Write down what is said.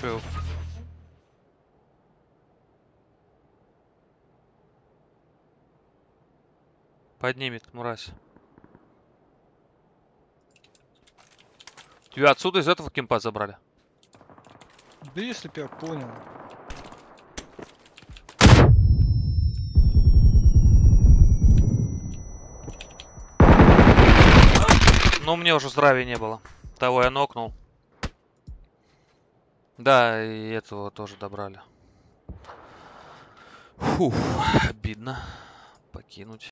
Че? Поднимет, мразь. Тебя отсюда из этого кемпа забрали? Да если б я понял. Ну, мне уже здравия не было. Того я нокнул. Да, и этого тоже добрали. Фух, обидно. Покинуть.